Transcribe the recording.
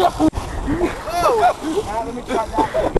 Oh! let me try that.